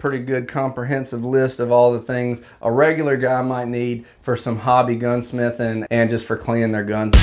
pretty good comprehensive list of all the things a regular guy might need for some hobby gunsmithing and just for cleaning their guns.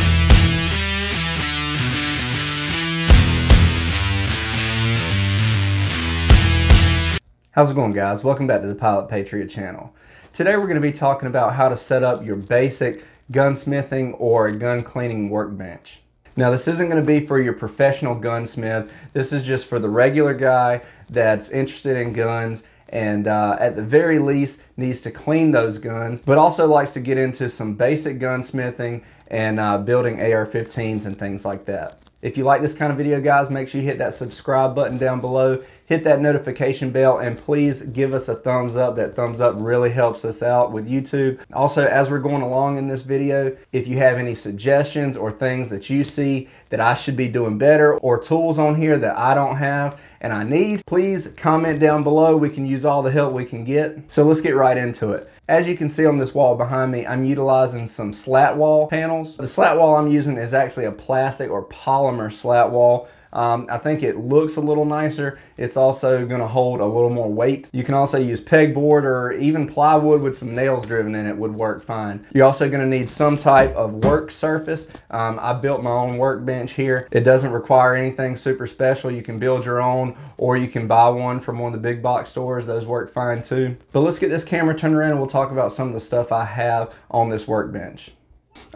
How's it going guys? Welcome back to the Pilot Patriot channel. Today we're going to be talking about how to set up your basic gunsmithing or gun cleaning workbench. Now this isn't going to be for your professional gunsmith. This is just for the regular guy that's interested in guns and uh, at the very least needs to clean those guns, but also likes to get into some basic gunsmithing and uh, building AR-15s and things like that. If you like this kind of video, guys, make sure you hit that subscribe button down below. Hit that notification bell and please give us a thumbs up. That thumbs up really helps us out with YouTube. Also, as we're going along in this video, if you have any suggestions or things that you see that I should be doing better or tools on here that I don't have and I need, please comment down below. We can use all the help we can get. So let's get right into it. As you can see on this wall behind me, I'm utilizing some slat wall panels. The slat wall I'm using is actually a plastic or polymer slat wall. Um, I think it looks a little nicer. It's also going to hold a little more weight. You can also use pegboard or even plywood with some nails driven in it would work fine. You're also going to need some type of work surface. Um, I built my own workbench here. It doesn't require anything super special. You can build your own or you can buy one from one of the big box stores. Those work fine too. But let's get this camera turned around and we'll talk about some of the stuff I have on this workbench.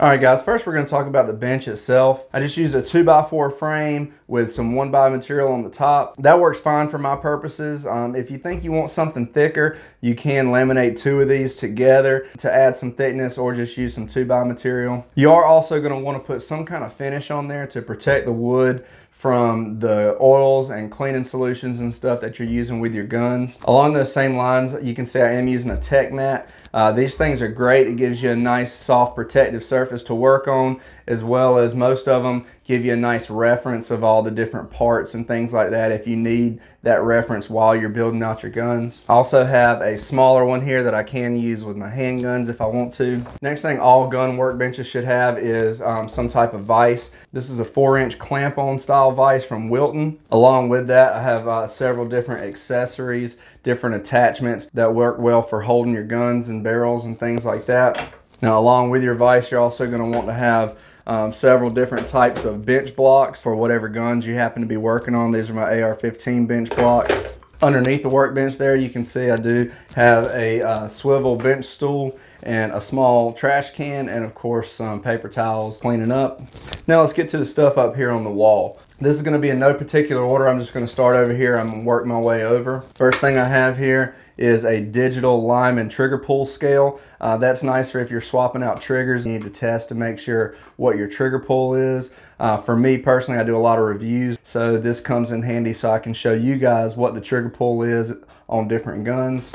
All right guys, first we're gonna talk about the bench itself. I just used a two by four frame with some one by material on the top. That works fine for my purposes. Um, if you think you want something thicker, you can laminate two of these together to add some thickness or just use some two by material. You are also gonna wanna put some kind of finish on there to protect the wood from the oils and cleaning solutions and stuff that you're using with your guns. Along those same lines, you can see I am using a TekMat. Uh, these things are great. It gives you a nice soft protective surface to work on as well as most of them give you a nice reference of all the different parts and things like that if you need that reference while you're building out your guns. I also have a smaller one here that I can use with my handguns if I want to. Next thing all gun workbenches should have is um, some type of vise. This is a four inch clamp on style vise from Wilton. Along with that I have uh, several different accessories, different attachments that work well for holding your guns and barrels and things like that. Now along with your vise you're also going to want to have um, several different types of bench blocks for whatever guns you happen to be working on. These are my AR-15 bench blocks. Underneath the workbench there, you can see I do have a uh, swivel bench stool and a small trash can and of course some paper towels cleaning up. Now let's get to the stuff up here on the wall. This is going to be in no particular order. I'm just going to start over here. I'm to work my way over. First thing I have here is a digital Lyman trigger pull scale. Uh, that's nice for if you're swapping out triggers. You need to test to make sure what your trigger pull is. Uh, for me personally, I do a lot of reviews, so this comes in handy so I can show you guys what the trigger pull is on different guns.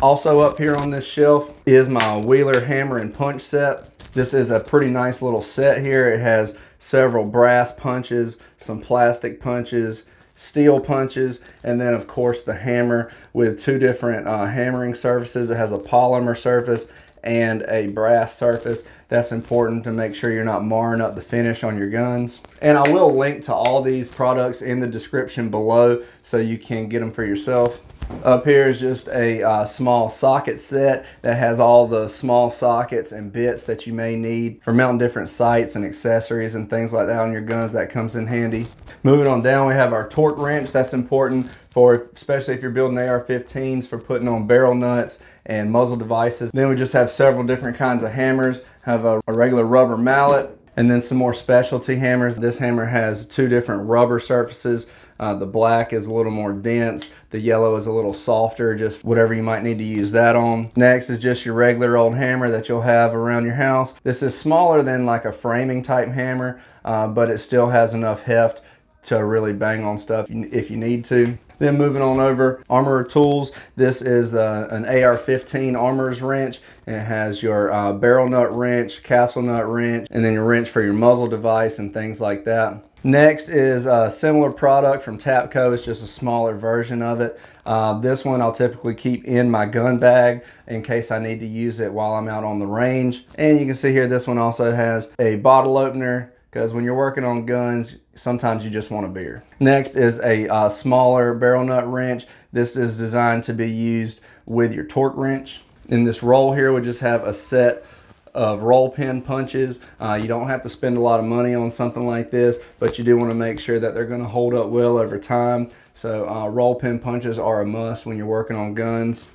Also up here on this shelf is my Wheeler hammer and punch set. This is a pretty nice little set here. It has several brass punches, some plastic punches, steel punches, and then of course the hammer with two different uh, hammering surfaces. It has a polymer surface and a brass surface. That's important to make sure you're not marring up the finish on your guns. And I will link to all these products in the description below so you can get them for yourself. Up here is just a uh, small socket set that has all the small sockets and bits that you may need for mounting different sights and accessories and things like that on your guns. That comes in handy. Moving on down, we have our torque wrench. That's important for, especially if you're building AR-15s for putting on barrel nuts and muzzle devices. Then we just have several different kinds of hammers. Have a, a regular rubber mallet and then some more specialty hammers. This hammer has two different rubber surfaces uh, the black is a little more dense. The yellow is a little softer, just whatever you might need to use that on. Next is just your regular old hammer that you'll have around your house. This is smaller than like a framing type hammer, uh, but it still has enough heft to really bang on stuff if you need to. Then moving on over, Armorer Tools. This is uh, an AR-15 armorer's wrench. It has your uh, barrel nut wrench, castle nut wrench, and then your wrench for your muzzle device and things like that. Next is a similar product from Tapco. It's just a smaller version of it. Uh, this one I'll typically keep in my gun bag in case I need to use it while I'm out on the range. And you can see here this one also has a bottle opener, because when you're working on guns, sometimes you just want a beer. Next is a uh, smaller barrel nut wrench. This is designed to be used with your torque wrench. In this roll here, we just have a set of roll pin punches. Uh, you don't have to spend a lot of money on something like this, but you do want to make sure that they're going to hold up well over time. So uh, roll pin punches are a must when you're working on guns.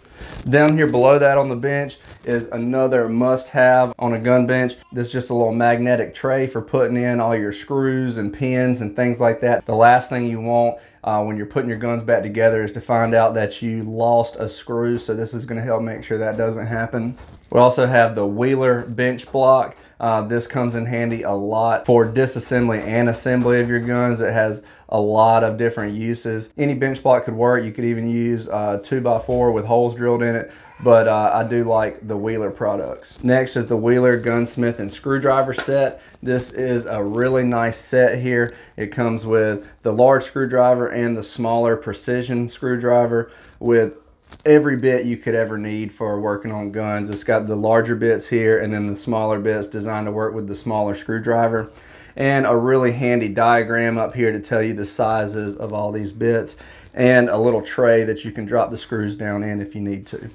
Down here below that on the bench is another must-have on a gun bench. This is just a little magnetic tray for putting in all your screws and pins and things like that. The last thing you want uh, when you're putting your guns back together is to find out that you lost a screw. So this is going to help make sure that doesn't happen. We also have the Wheeler bench block. Uh, this comes in handy a lot for disassembly and assembly of your guns. It has a lot of different uses. Any bench block could work. You could even use uh, 2x4 with holes drilled in it, but uh, I do like the Wheeler products. Next is the Wheeler gunsmith and screwdriver set. This is a really nice set here. It comes with the large screwdriver and the smaller precision screwdriver with every bit you could ever need for working on guns. It's got the larger bits here and then the smaller bits designed to work with the smaller screwdriver. And a really handy diagram up here to tell you the sizes of all these bits and a little tray that you can drop the screws down in if you need to.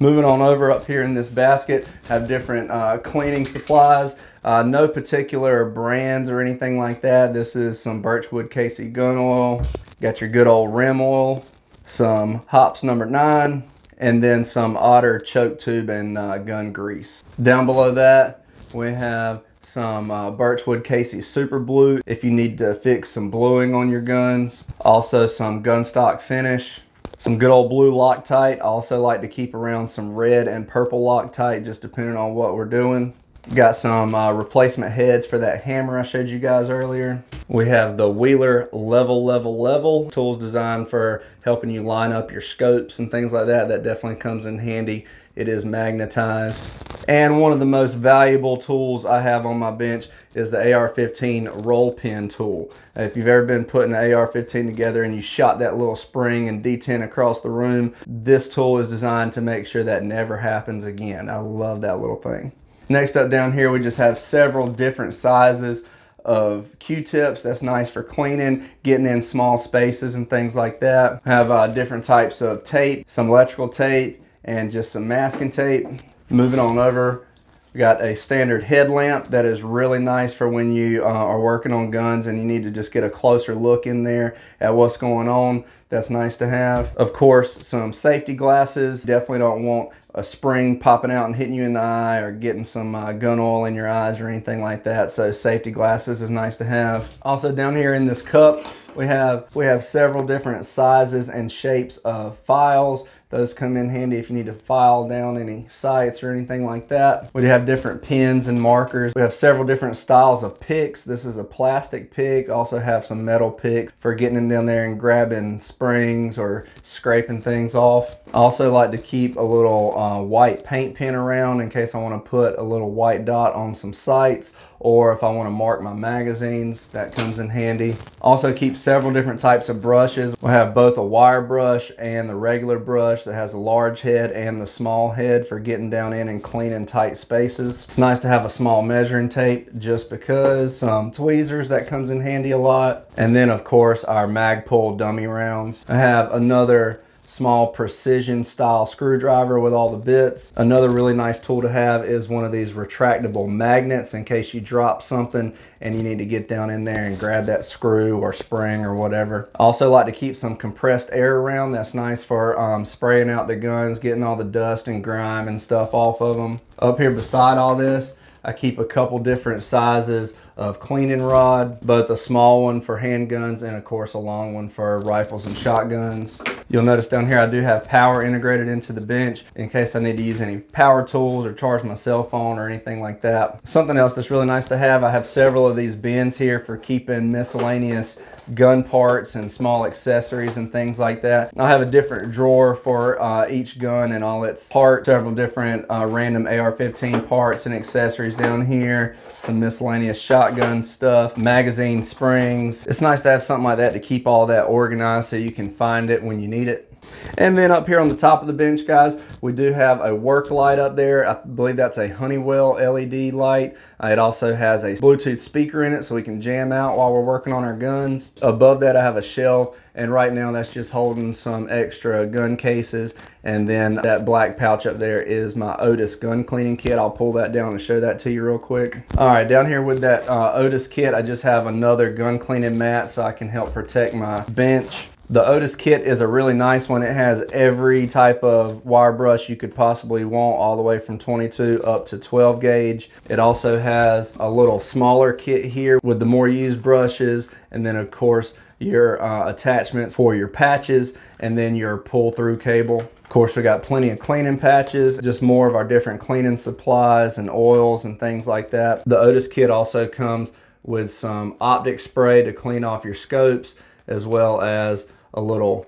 Moving on over up here in this basket, have different uh, cleaning supplies. Uh, no particular brands or anything like that. This is some Birchwood KC gun oil. Got your good old Rem Oil some Hoppe's number nine, and then some otter choke tube and uh, gun grease. Down below that, we have some uh, Birchwood KC Super Blue if you need to fix some bluing on your guns. Also some gun stock finish. Some good old blue Loctite. I also like to keep around some red and purple Loctite just depending on what we're doing. Got some uh, replacement heads for that hammer I showed you guys earlier. We have the Wheeler Level Level Level tools designed for helping you line up your scopes and things like that. That definitely comes in handy. It is magnetized. And one of the most valuable tools I have on my bench is the AR-15 roll pin tool. If you've ever been putting an AR-15 together and you shot that little spring and detent across the room, this tool is designed to make sure that never happens again. I love that little thing. Next up down here, we just have several different sizes of Q-tips. That's nice for cleaning, getting in small spaces and things like that. Have uh, different types of tape, some electrical tape, and just some masking tape. Moving on over, we got a standard headlamp that is really nice for when you uh, are working on guns and you need to just get a closer look in there at what's going on. That's nice to have. Of course, some safety glasses. Definitely don't want a spring popping out and hitting you in the eye or getting some uh, gun oil in your eyes or anything like that. So safety glasses is nice to have. Also down here in this cup, we have, we have several different sizes and shapes of files. Those come in handy if you need to file down any sights or anything like that. We have different pens and markers. We have several different styles of picks. This is a plastic pick. Also have some metal picks for getting in down there and grabbing springs or scraping things off. I also like to keep a little uh, white paint pen around in case I want to put a little white dot on some sights or if I want to mark my magazines, that comes in handy. Also keep several different types of brushes. We have both a wire brush and the regular brush that has a large head and the small head for getting down in and cleaning tight spaces. It's nice to have a small measuring tape just because some tweezers that comes in handy a lot. And then of course our Magpul dummy rounds. I have another small precision style screwdriver with all the bits. Another really nice tool to have is one of these retractable magnets in case you drop something and you need to get down in there and grab that screw or spring or whatever. Also like to keep some compressed air around. That's nice for um, spraying out the guns, getting all the dust and grime and stuff off of them. Up here beside all this, I keep a couple different sizes of cleaning rod, both a small one for handguns and of course a long one for rifles and shotguns. You'll notice down here I do have power integrated into the bench in case I need to use any power tools or charge my cell phone or anything like that. Something else that's really nice to have, I have several of these bins here for keeping miscellaneous gun parts and small accessories and things like that. I'll have a different drawer for uh, each gun and all its parts, several different uh, random AR-15 parts and accessories down here, some miscellaneous shotgun stuff, magazine springs. It's nice to have something like that to keep all that organized so you can find it when you need it. And then up here on the top of the bench, guys, we do have a work light up there. I believe that's a Honeywell LED light. Uh, it also has a Bluetooth speaker in it so we can jam out while we're working on our guns. Above that, I have a shelf and right now that's just holding some extra gun cases and then that black pouch up there is my Otis gun cleaning kit. I'll pull that down and show that to you real quick. All right, down here with that uh, Otis kit, I just have another gun cleaning mat so I can help protect my bench. The Otis kit is a really nice one. It has every type of wire brush you could possibly want, all the way from 22 up to 12 gauge. It also has a little smaller kit here with the more used brushes, and then of course your uh, attachments for your patches, and then your pull-through cable. Of course, we got plenty of cleaning patches, just more of our different cleaning supplies and oils and things like that. The Otis kit also comes with some optic spray to clean off your scopes, as well as a little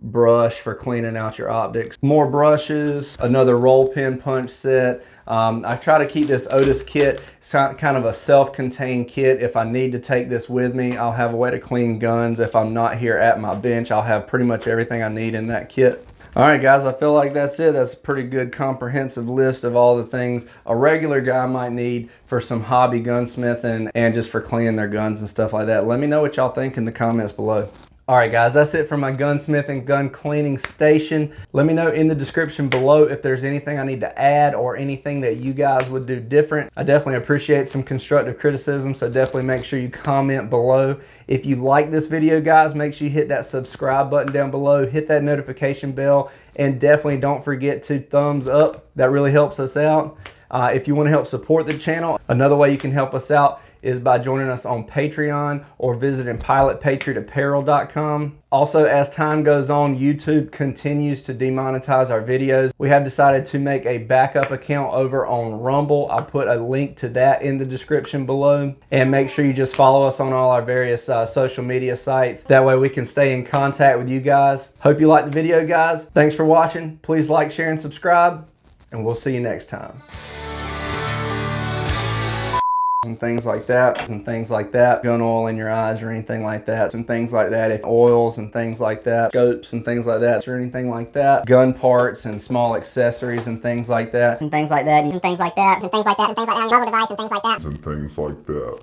brush for cleaning out your optics. More brushes, another roll pin punch set. Um, I try to keep this Otis kit kind of a self-contained kit. If I need to take this with me, I'll have a way to clean guns. If I'm not here at my bench, I'll have pretty much everything I need in that kit. All right, guys, I feel like that's it. That's a pretty good comprehensive list of all the things a regular guy might need for some hobby gunsmithing and just for cleaning their guns and stuff like that. Let me know what y'all think in the comments below. All right, guys, that's it for my gunsmith and gun cleaning station. Let me know in the description below if there's anything I need to add or anything that you guys would do different. I definitely appreciate some constructive criticism, so definitely make sure you comment below. If you like this video, guys, make sure you hit that subscribe button down below, hit that notification bell, and definitely don't forget to thumbs up. That really helps us out. Uh, if you want to help support the channel, another way you can help us out is by joining us on Patreon or visiting pilotpatriotapparel.com. Also, as time goes on, YouTube continues to demonetize our videos. We have decided to make a backup account over on Rumble. I'll put a link to that in the description below. And make sure you just follow us on all our various uh, social media sites. That way we can stay in contact with you guys. Hope you liked the video, guys. Thanks for watching. Please like, share, and subscribe. And we'll see you next time and things like that and things like that gun oil in your eyes or anything like that and things like that if oils and things like that scopes and things like that or anything like that gun parts and small accessories and things like that and things like that and things like that and things like that and things like that and muzzle device and things like that and things like that